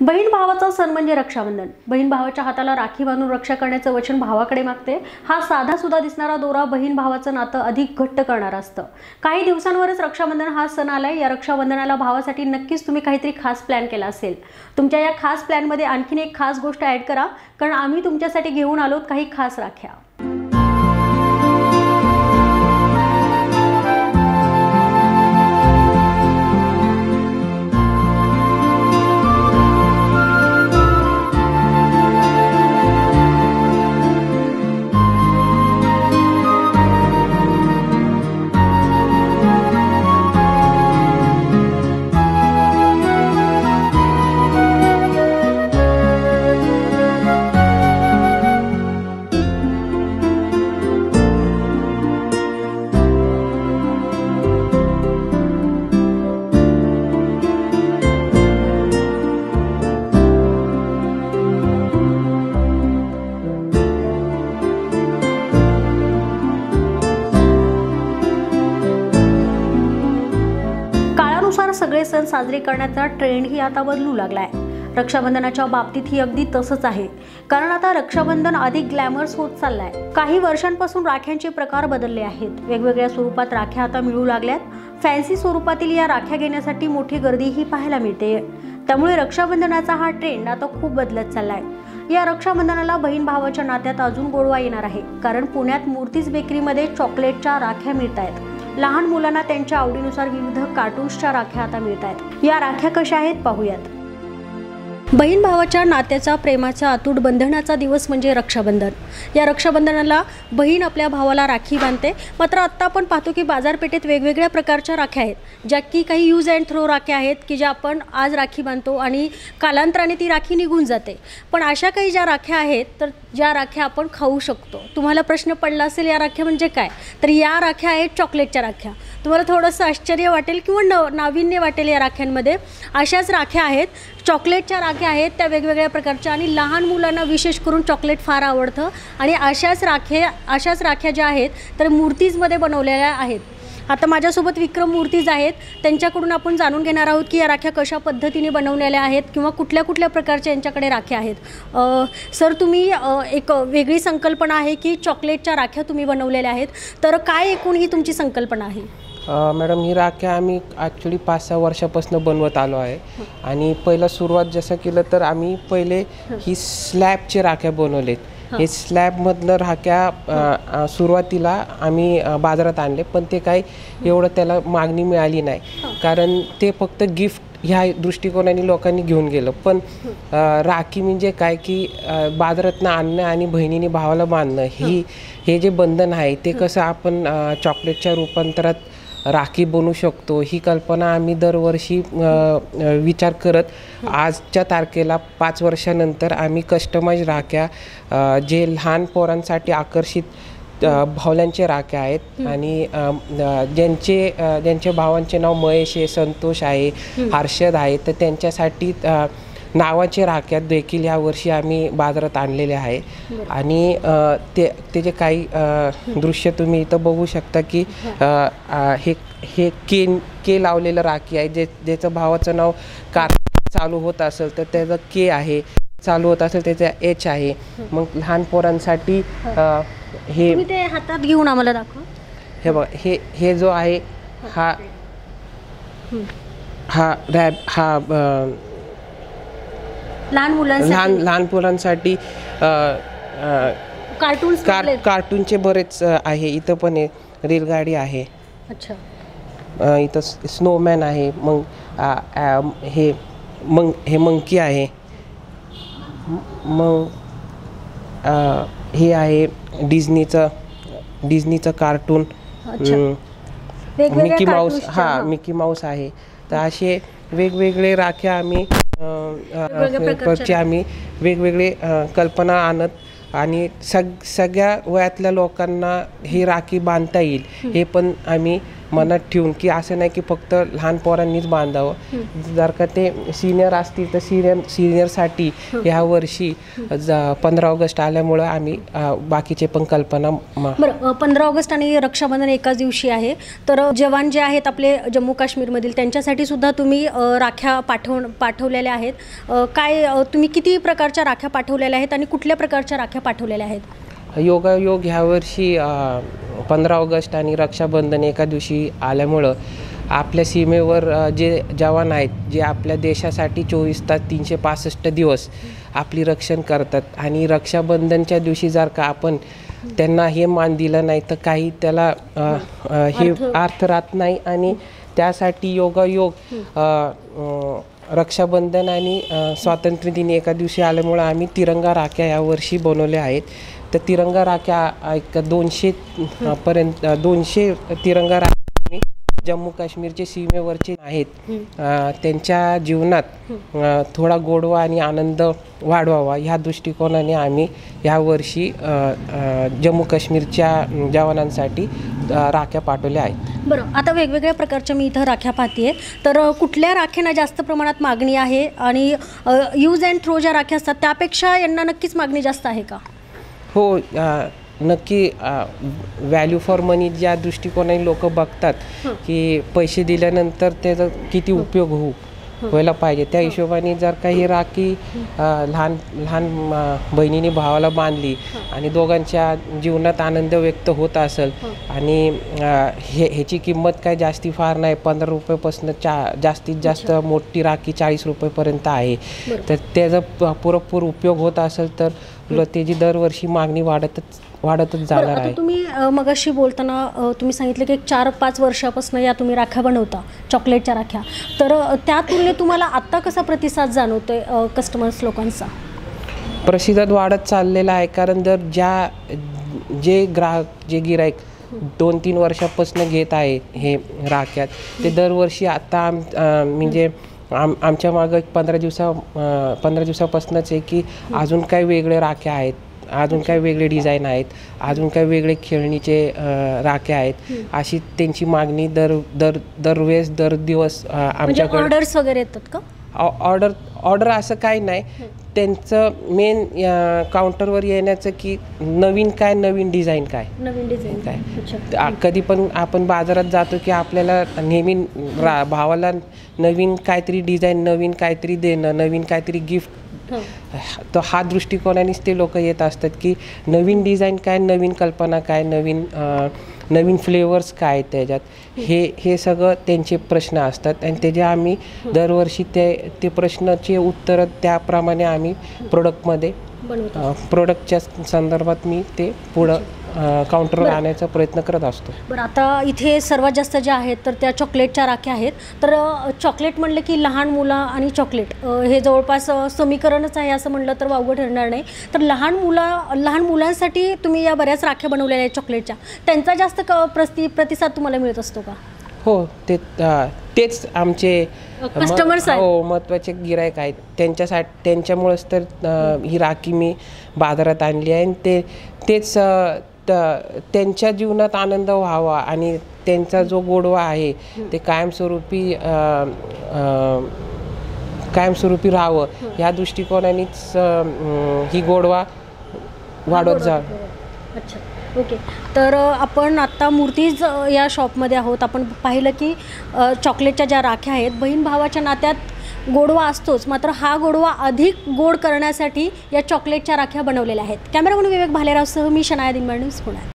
बहीण भावाचा सण म्हणजे रक्षाबंधन. बहीण भावाच्या हाताला राखी बांधून रक्षा करण्याचं वचन भावाकडे मागते. हा साधा सुद्धा दिसणारा दोरा बहीण भावाचं नातं अधिक घट्ट करणारं असतं. काही दिवसांवरच रक्षाबंधन हा सण आलाय. या रक्षाबंधनाला भावासाठी नक्कीच तुम्ही काहीतरी खास प्लॅन केला असेल. तुमच्या या खास प्लॅनमध्ये आणखीन एक खास गोष्ट ॲड करा. कारण आम्ही तुमच्यासाठी घेऊन आलोत काही खास राख्या. सगळे सण साजरे करण्याचा ट्रेंडही आता बदलू लागला आहे रक्षाबंधनाच्या बाबतीत ही अगदी तसंच आहे. कारण आता रक्षाबंधन अधिक ग्लॅमर्स होत चाललाय. काही वर्षांपासून राख्यांचे प्रकार बदलले आहेत. वेगवेगळ्या स्वरूपात राख्या आता मिळू लागल्यात. फॅन्सी स्वरूपातील या राख्या घेण्यासाठी मोठी गर्दीही पाहायला मिळते. त्यामुळे रक्षाबंधनाचा हा ट्रेंड आता खूप बदलत चाललाय. या रक्षाबंधनाला बहीण भावाच्या नात्यात अजून गोडवा येणार आहे. कारण पुण्यात मूर्तीज बेकरीमध्ये चॉकलेटच्या राख्या मिळत आहेत लहान मुलांना त्यांच्या आवडीनुसार विविध कार्टून्सच्या राख्या आता मिळत आहेत या राख्या कशा आहेत पाहूयात. बहीण भावाच्या नात्याचा प्रेमाचा अतूट बंधनाचा दिवस म्हणजे रक्षाबंधन. या रक्षाबंधनाला बहीण आपल्या भावाला राखी बांधते. मात्र आत्ता आपण पाहतो की बाजारपेठेत वेगवेगळ्या प्रकारच्या राख्या आहेत ज्या की काही यूज अँड थ्रो राख्या आहेत की ज्या आपण आज राखी बांधतो आणि कालांतराने ती राखी निघून जाते. पण अशा काही ज्या राख्या आहेत तर ज्या राख्या आपण खाऊ शकतो. तुम्हाला प्रश्न पडला असेल या राख्या म्हणजे काय? तर या राख्या आहेत चॉकलेटच्या राख्या. तुम्हाला थोडंसं आश्चर्य वाटेल किंवा न नाविन्य वाटेल या राख्यांमध्ये. अशाच राख्या आहेत चॉकलेटच्या राख्या आहेत त्या वेगवेगळ्या प्रकारच्या आणि लहान मुलांना विशेष करून चॉकलेट फार आवडतं. आणि अशाच राख्या अशाच राख्या ज्या आहेत तर मूर्तीजमध्ये बनवलेल्या आहेत. आता माझ्यासोबत विक्रम मूर्तीज आहेत. त्यांच्याकडून आपण जाणून घेणार आहोत की या राख्या कशा पद्धतीने बनवलेल्या आहेत किंवा कुठल्या कुठल्या प्रकारच्या यांच्याकडे राख्या आहेत. सर तुम्ही एक वेगळी संकल्पना आहे की चॉकलेटच्या राख्या तुम्ही बनवलेल्या आहेत. तर काय एकूण ही तुमची संकल्पना आहे? मॅडम ही राख्या आम्ही ॲक्च्युली पाच सहा वर्षापासून बनवत आलो आहे. आणि पहिलं सुरुवात जसं केलं तर आम्ही पहिले ही स्लॅबचे राख्या बनवलेत. हे. स्लॅबमधलं राख्या सुरुवातीला आम्ही बाजारात आणले पण ते काही एवढं त्याला मागणी मिळाली नाही. कारण ते फक्त गिफ्ट ह्या दृष्टिकोनाने लोकांनी घेऊन गेलं. पण राखी म्हणजे काय की बाजारातनं आणणं आणि बहिणीने भावाला बांधणं ही हे. जे बंधन आहे ते कसं आपण चॉकलेटच्या रूपांतरात राखी बनवू शकतो. ही कल्पना आम्ही दरवर्षी विचार करत आजच्या तारखेला पाच वर्षानंतर आम्ही कस्टमाइज राख्या जे लहान पोरांसाठी आकर्षित भावल्यांचे राख्या आहेत आणि ज्यांचे ज्यांच्या भावांचे नाव महेश आहे संतोष आहे हर्षद आहे तर त्यांच्यासाठी नावाचे राख्या देखील यावर्षी आम्ही बाजारात आणलेले आहे. आणि ते ते जे काही दृश्य तुम्ही इथं बघू शकता की अ, हे हे के के लावलेलं राखी आहे जे ज्याचं भावाचं नाव कार चालू होत असेल तर त्याचं के आहे चालू होत असेल त्याचं एच आहे. मग लहान पोरांसाठी हे. ते हातात घेऊन आम्हाला दाखवा. हे बघा हे हे जो आहे हा. हा रॅब हा लहान मुलांसाठी? लहान लहान अ, कार्टून्स कार कार्टूनचे बरेच आहे. इथं पण आहे रेलगाडी आहे. अच्छा. इथं स्नोमॅन आहे. मग हे मग हे मंकी आहे. मग हे आहे डिझनीचं डिझनीचं कार्टून. मिकी माऊस हा हा. मिकी माऊस आहे. तर असे वेगवेगळे राख्या आम्ही अ, अ, प्रकारच्या ची आम्ही वेगवेगळे कल्पना आणत आणि सग सगळ्या वयातल्या लोकांना ही राखी बांधता येईल. हे पण आम्ही मनात ठेवून की असं नाही की फक्त लहान पोरांनीच बांधावं. जर का ते सिनियर असतील तर सिनियर सिनियरसाठी ह्या वर्षी पंधरा ऑगस्ट आल्यामुळं आम्ही बाकीचे पण कल्पना बरं पंधरा ऑगस्ट आणि रक्षाबंधन एकाच दिवशी आहे. तर जवान जे आहेत आपले जम्मू काश्मीरमधील त्यांच्यासाठी सुद्धा तुम्ही राख्या पाठव पाठवलेल्या आहेत. काय तुम्ही किती प्रकारच्या राख्या पाठवलेल्या आहेत आणि कुठल्या प्रकारच्या राख्या पाठवलेल्या आहेत? योगायोग ह्या वर्षी पंधरा ऑगस्ट आणि रक्षाबंधन एका दिवशी आल्यामुळं आपल्या सीमेवर जे जवान आहेत जे आपल्या देशासाठी चोवीस तास तीनशे पासष्ट दिवस आपली रक्षण करतात आणि रक्षाबंधनच्या दिवशी जर का आपण त्यांना हे मान दिलं नाही तर काही त्याला हे अर्थ राहत नाही आणि त्यासाठी योगायोग रक्षाबंधन आणि अ, स्वातंत्र्य दिन एका दिवशी आल्यामुळं आम्ही तिरंगा राख्या यावर्षी बनवल्या आहेत. तर तिरंगा राख्या एक दोनशे पर्यंत दोनशे तिरंगा राख्या जम्मू काश्मीरचे सीमेवरचे आहेत त्यांच्या जीवनात थोडा गोडवा आणि आनंद वाढवावा ह्या दृष्टिकोनाने आम्ही यावर्षी जम्मू काश्मीरच्या जवानांसाठी राख्या पाठवल्या आहेत. बरं आता वेगवेगळ्या प्रकारच्या मी इथं राख्या पाहते तर कुठल्या राख्यांना जास्त प्रमाणात मागणी आहे आणि यूज अँड थ्रो ज्या राख्या असतात त्यापेक्षा यांना नक्कीच मागणी जास्त आहे का? हो नक्की व्हॅल्यू फॉर मनी ज्या दृष्टिकोनाने लोक बघतात की पैसे दिल्यानंतर त्याचा किती उपयोग होऊ व्हायला पाहिजे. त्या हिशोबाने जर काही राखी लहान लहान बहिणीने भावाला बांधली आणि दोघांच्या जीवनात आनंद व्यक्त होत असेल आणि हे ह्याची किंमत काय जास्ती फार नाही पंधरा रुपयेपासून चा जास्तीत जास्त मोठी राखी चाळीस रुपयेपर्यंत आहे. तर त्याचा पुरेपूर उपयोग होत असेल तर त्याची दरवर्षी मागणी वाढतच वाढतच जाणार आहे. तुम्ही मगाशी बोलताना तुम्ही सांगितलं की एक चार पाच वर्षापासून या तुम्ही राख्या बनवता चॉकलेटच्या राख्या. तर त्या तुलनेत तुम्हाला आत्ता कसा प्रतिसाद जाणवतोय कस्टमर्स लोकांचा? प्रसिद्धात वाढत चाललेला आहे कारण जर ज्या जे ग्राहक जे गिरायक दोन तीन वर्षापासून घेत आहे हे राख्यात ते दरवर्षी आता आम म्हणजे आम आमच्या मागं एक पंधरा दिवसा पंधरा दिवसापासूनच आहे की अजून काय वेगळे राख्या आहेत. अजून काय वेगळे डिझाईन आहेत अजून काय वेगळे खेळणीचे अं, राख्या आहेत अशी त्यांची मागणी दर दर दरवेळेस दर दिवस म्हणजे आमच्याकडे ऑर्डर्स वगैरे येतात का? ऑर्डर ऑर्डर असं काही नाही. त्यांचं मेन काउंटरवर येण्याचं की नवीन काय नवीन डिझाईन काय. नवीन डिझाईन काय? कधी पण आपण बाजारात जातो की आपल्याला नेहमी भावाला नवीन काहीतरी डिझाईन नवीन काहीतरी देणं नवीन काहीतरी गिफ्ट. तर हा दृष्टिकोनानेच ते लोक येत असतात की नवीन डिझाईन काय नवीन कल्पना काय नवीन नवीन फ्लेवर्स काय त्याच्यात? हे हे सगळं त्यांचे प्रश्न असतात आणि त्याचे आम्ही दरवर्षी ते ते प्रश्नाचे उत्तरं त्याप्रमाणे आम्ही प्रोडक्टमध्ये प्रोडक्टच्या संदर्भात मी ते पुढं काउंटरवर आणण्याचा प्रयत्न करत असतो. बरं आता इथे सर्वात जास्त ज्या आहेत तर त्या चॉकलेटच्या राख्या आहेत. तर चॉकलेट म्हणलं की लहान मुलं आणि चॉकलेट हे जवळपास समीकरणच आहे असं म्हणलं तर वावगं ठरणार नाही. तर लहान मुलं लहान मुलांसाठी तुम्ही या बऱ्याच राख्या बनवलेल्या आहेत चॉकलेटच्या त्यांचा जास्त क प्रति प्रतिसाद तुम्हाला मिळत असतो का? हो ते तेच आमचे आहेत. हो महत्त्वाचे गिरायक आहेत. त्यांच्यासाठी त्यांच्यामुळेच तर ही राखी मी बाजारात आणली आहे. आणि ते तेच त- त्यांच्या जीवनात आनंद व्हावा आणि त्यांचा जो गोडवा आहे ते कायमस्वरूपी कायमस्वरूपी राहावं. ह्या दृष्टिकोनानेच ही गोडवा वाढत जा अच्छा. ओके. तर आपण आत्ता मूर्तीज या शॉपमध्ये आहोत. आपण पाहिलं की चॉकलेटच्या ज्या राख्या आहेत बहीण भावाच्या नात्यात गोडवा असतोच मात्र हा गोडवा अधिक गोड करण्यासाठी या चॉकलेटच्या राख्या बनवलेल्या आहेत. कॅमेरामन विवेक भालेरावसह मी शनाया दिनबाळ न्यूज पुणे.